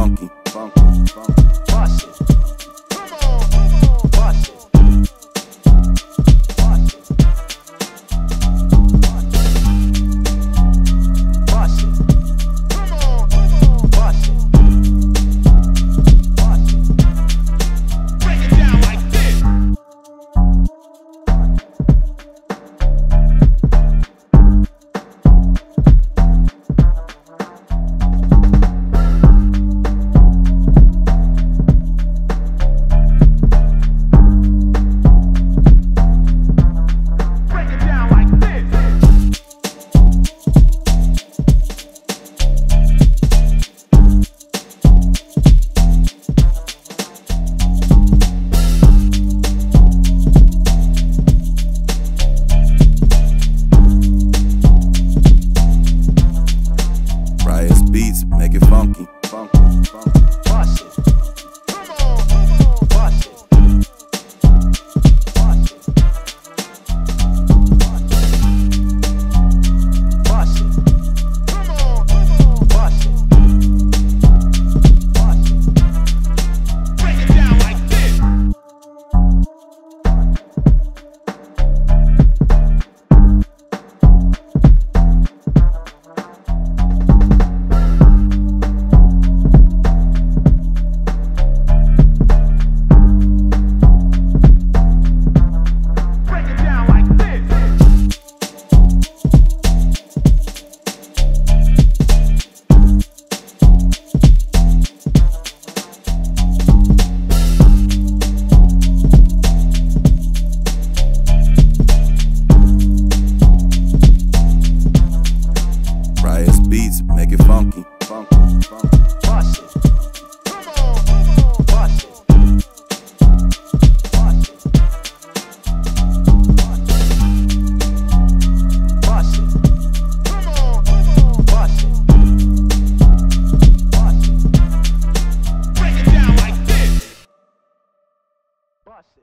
Monkey. beats, make it funky. say